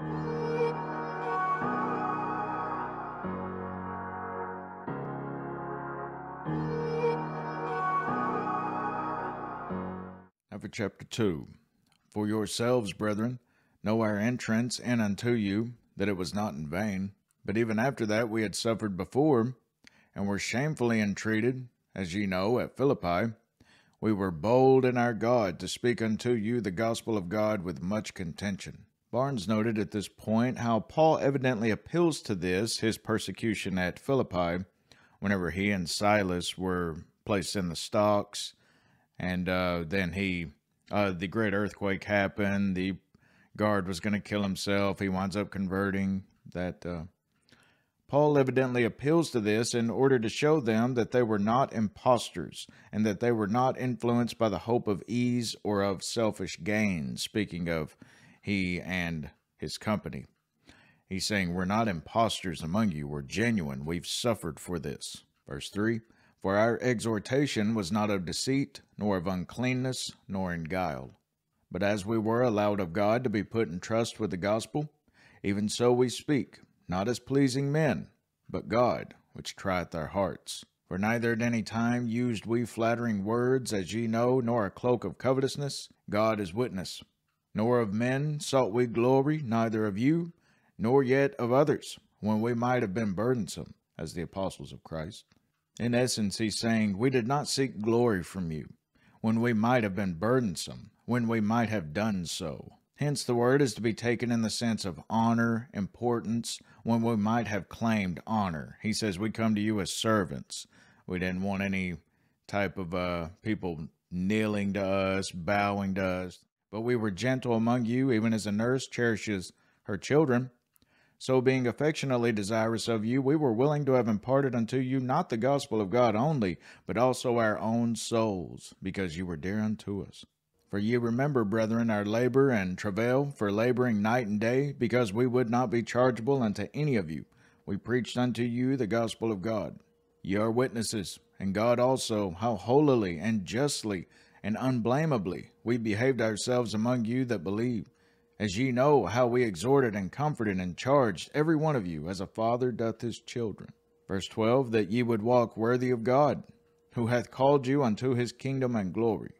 Now for chapter 2. For yourselves, brethren, know our entrance in unto you, that it was not in vain. But even after that we had suffered before, and were shamefully entreated, as ye know, at Philippi, we were bold in our God to speak unto you the gospel of God with much contention. Barnes noted at this point how Paul evidently appeals to this, his persecution at Philippi, whenever he and Silas were placed in the stocks and uh, then he, uh, the great earthquake happened. The guard was going to kill himself. He winds up converting. That uh, Paul evidently appeals to this in order to show them that they were not impostors and that they were not influenced by the hope of ease or of selfish gain. Speaking of he and his company. He's saying, We're not impostors among you, we're genuine. We've suffered for this. Verse 3 for our exhortation was not of deceit, nor of uncleanness, nor in guile. But as we were allowed of God to be put in trust with the gospel, even so we speak, not as pleasing men, but God, which trieth our hearts. For neither at any time used we flattering words, as ye know, nor a cloak of covetousness, God is witness. Nor of men sought we glory, neither of you, nor yet of others, when we might have been burdensome, as the apostles of Christ. In essence, he's saying, We did not seek glory from you, when we might have been burdensome, when we might have done so. Hence, the word is to be taken in the sense of honor, importance, when we might have claimed honor. He says, We come to you as servants. We didn't want any type of uh, people kneeling to us, bowing to us. But we were gentle among you, even as a nurse cherishes her children. So, being affectionately desirous of you, we were willing to have imparted unto you not the gospel of God only, but also our own souls, because you were dear unto us. For ye remember, brethren, our labor and travail for laboring night and day, because we would not be chargeable unto any of you. We preached unto you the gospel of God. Ye are witnesses, and God also, how holily and justly and unblameably we behaved ourselves among you that believe as ye know how we exhorted and comforted and charged every one of you as a father doth his children. Verse 12, that ye would walk worthy of God, who hath called you unto his kingdom and glory.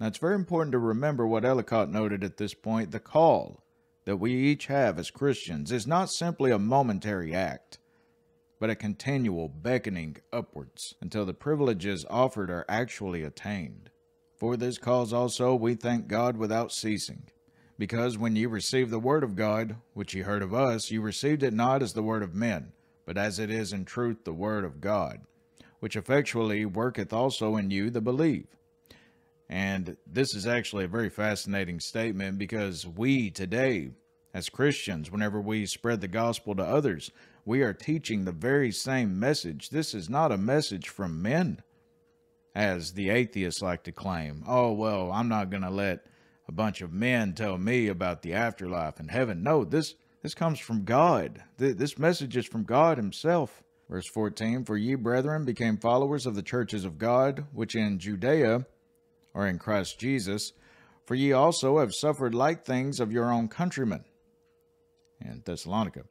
Now it's very important to remember what Ellicott noted at this point. The call that we each have as Christians is not simply a momentary act, but a continual beckoning upwards until the privileges offered are actually attained. For this cause also we thank God without ceasing because when ye received the word of God, which ye heard of us, ye received it not as the word of men, but as it is in truth the word of God, which effectually worketh also in you that believe. And this is actually a very fascinating statement because we today, as Christians, whenever we spread the gospel to others, we are teaching the very same message. This is not a message from men, as the atheists like to claim. Oh, well, I'm not going to let a bunch of men tell me about the afterlife and heaven. No, this this comes from God. This message is from God himself. Verse 14, For ye, brethren, became followers of the churches of God, which in Judea are in Christ Jesus. For ye also have suffered like things of your own countrymen in Thessalonica,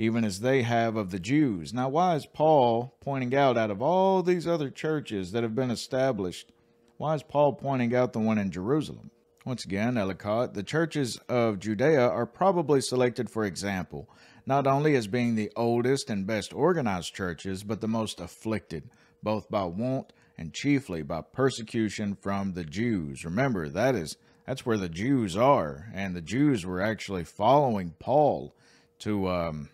even as they have of the Jews. Now, why is Paul pointing out out of all these other churches that have been established, why is Paul pointing out the one in Jerusalem? Once again, Ellicott, the churches of Judea are probably selected for example, not only as being the oldest and best organized churches, but the most afflicted, both by want and chiefly by persecution from the Jews. Remember, that is that's where the Jews are, and the Jews were actually following Paul to um,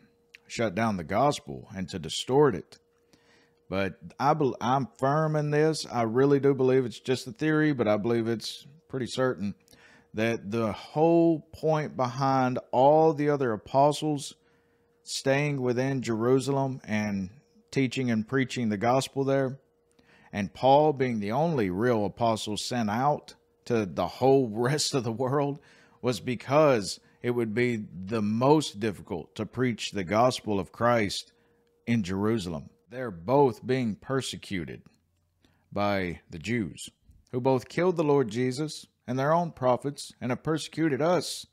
shut down the gospel and to distort it. But I I'm firm in this. I really do believe it's just a theory, but I believe it's pretty certain that the whole point behind all the other apostles staying within Jerusalem and teaching and preaching the gospel there, and Paul being the only real apostle sent out to the whole rest of the world, was because it would be the most difficult to preach the gospel of Christ in Jerusalem. They're both being persecuted by the Jews who both killed the Lord Jesus and their own prophets and have persecuted us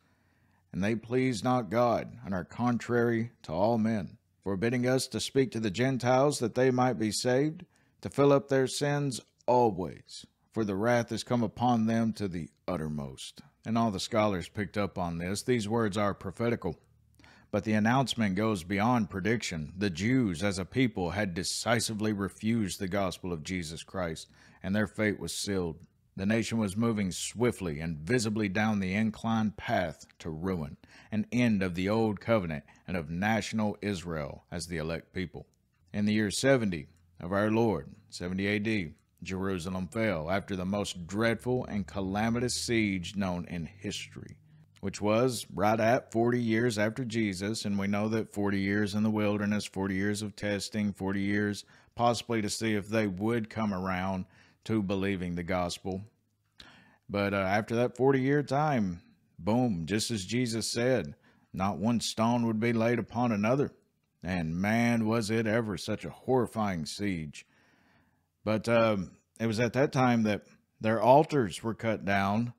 and they please not God, and are contrary to all men, forbidding us to speak to the Gentiles that they might be saved, to fill up their sins always, for the wrath is come upon them to the uttermost. And all the scholars picked up on this. These words are prophetical. But the announcement goes beyond prediction. The Jews, as a people, had decisively refused the gospel of Jesus Christ, and their fate was sealed. The nation was moving swiftly and visibly down the inclined path to ruin, an end of the old covenant and of national Israel as the elect people. In the year 70 of our Lord, 70 AD, Jerusalem fell after the most dreadful and calamitous siege known in history which was right at 40 years after Jesus. And we know that 40 years in the wilderness, 40 years of testing, 40 years possibly to see if they would come around to believing the gospel. But uh, after that 40 year time, boom, just as Jesus said, not one stone would be laid upon another. And man, was it ever such a horrifying siege. But um, it was at that time that their altars were cut down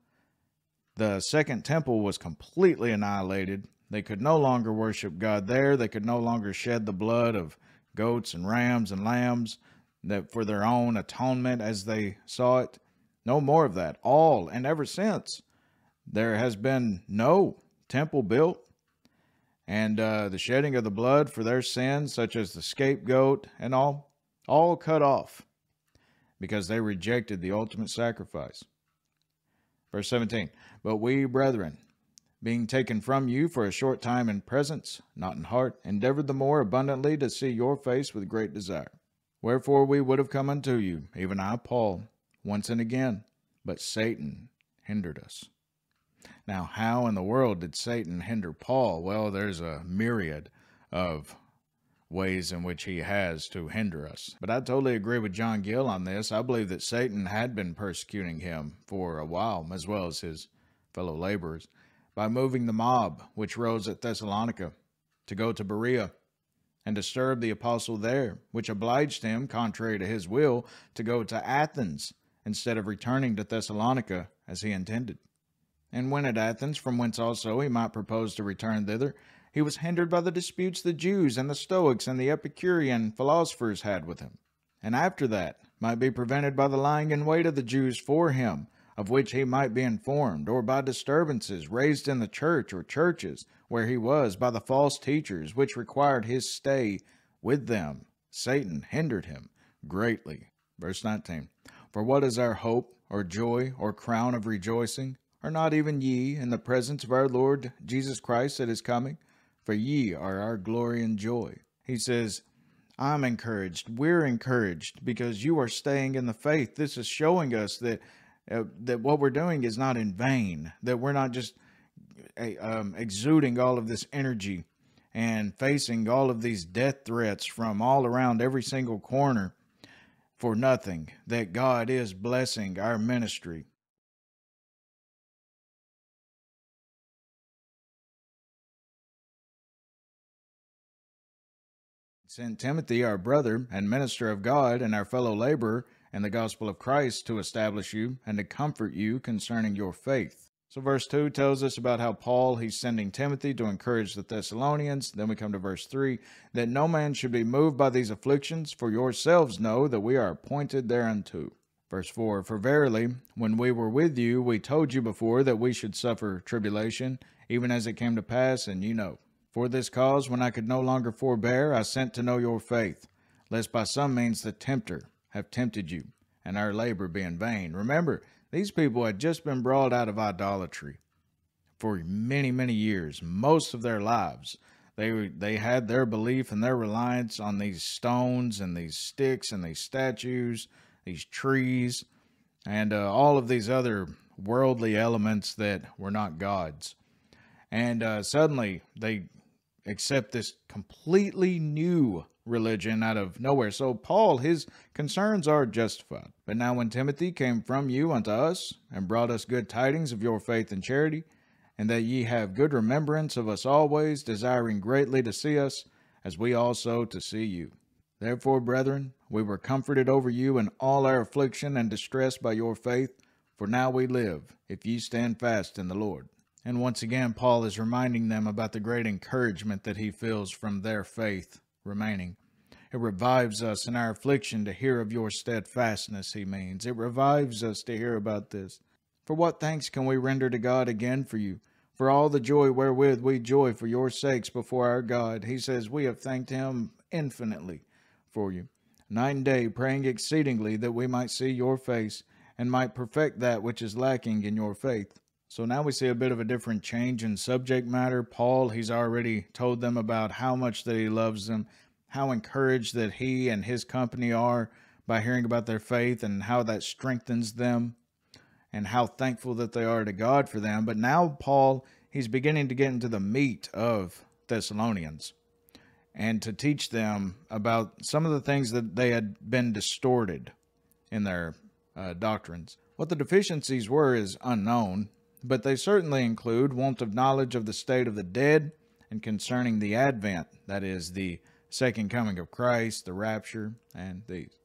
the second temple was completely annihilated. They could no longer worship God there. They could no longer shed the blood of goats and rams and lambs that for their own atonement as they saw it. No more of that. All and ever since, there has been no temple built. And uh, the shedding of the blood for their sins, such as the scapegoat and all, all cut off because they rejected the ultimate sacrifice. Verse 17 But we, brethren, being taken from you for a short time in presence, not in heart, endeavored the more abundantly to see your face with great desire. Wherefore we would have come unto you, even I, Paul, once and again, but Satan hindered us. Now, how in the world did Satan hinder Paul? Well, there's a myriad of ways in which he has to hinder us. But I totally agree with John Gill on this. I believe that Satan had been persecuting him for a while, as well as his fellow laborers, by moving the mob which rose at Thessalonica to go to Berea and disturb the apostle there, which obliged him, contrary to his will, to go to Athens instead of returning to Thessalonica as he intended. And when at Athens, from whence also he might propose to return thither, he was hindered by the disputes the Jews and the Stoics and the Epicurean philosophers had with him, and after that might be prevented by the lying in wait of the Jews for him, of which he might be informed, or by disturbances raised in the church or churches where he was by the false teachers, which required his stay with them. Satan hindered him greatly. Verse 19 For what is our hope, or joy, or crown of rejoicing? Are not even ye in the presence of our Lord Jesus Christ at his coming? For ye are our glory and joy. He says, I'm encouraged. We're encouraged because you are staying in the faith. This is showing us that uh, that what we're doing is not in vain. That we're not just uh, um, exuding all of this energy and facing all of these death threats from all around every single corner for nothing. That God is blessing our ministry sent Timothy, our brother and minister of God and our fellow laborer in the gospel of Christ, to establish you and to comfort you concerning your faith. So, verse 2 tells us about how Paul, he's sending Timothy to encourage the Thessalonians. Then we come to verse 3 that no man should be moved by these afflictions, for yourselves know that we are appointed thereunto. Verse 4 For verily, when we were with you, we told you before that we should suffer tribulation, even as it came to pass, and you know. For this cause, when I could no longer forbear, I sent to know your faith, lest by some means the tempter have tempted you, and our labor be in vain. Remember, these people had just been brought out of idolatry for many, many years, most of their lives. They, they had their belief and their reliance on these stones and these sticks and these statues, these trees, and uh, all of these other worldly elements that were not gods. And uh, suddenly they accept this completely new religion out of nowhere. So Paul, his concerns are justified. But now when Timothy came from you unto us, and brought us good tidings of your faith and charity, and that ye have good remembrance of us always, desiring greatly to see us, as we also to see you. Therefore, brethren, we were comforted over you in all our affliction and distress by your faith, for now we live, if ye stand fast in the Lord. And once again, Paul is reminding them about the great encouragement that he feels from their faith remaining. It revives us in our affliction to hear of your steadfastness, he means. It revives us to hear about this. For what thanks can we render to God again for you? For all the joy wherewith we joy for your sakes before our God. He says, We have thanked him infinitely for you. Night and day, praying exceedingly that we might see your face and might perfect that which is lacking in your faith. So now we see a bit of a different change in subject matter. Paul, he's already told them about how much that he loves them, how encouraged that he and his company are by hearing about their faith and how that strengthens them and how thankful that they are to God for them. But now Paul, he's beginning to get into the meat of Thessalonians and to teach them about some of the things that they had been distorted in their uh, doctrines. What the deficiencies were is unknown, but they certainly include want of knowledge of the state of the dead and concerning the advent, that is, the second coming of Christ, the rapture, and these.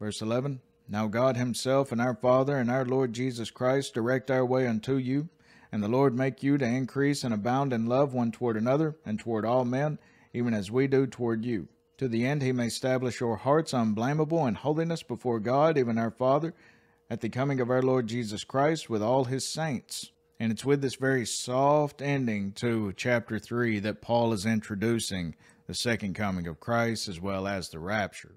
Verse 11 Now God Himself and our Father and our Lord Jesus Christ direct our way unto you, and the Lord make you to increase and abound in love one toward another and toward all men, even as we do toward you. To the end He may establish your hearts unblameable in holiness before God, even our Father, at the coming of our Lord Jesus Christ with all His saints. And it's with this very soft ending to chapter 3 that Paul is introducing the second coming of Christ as well as the rapture.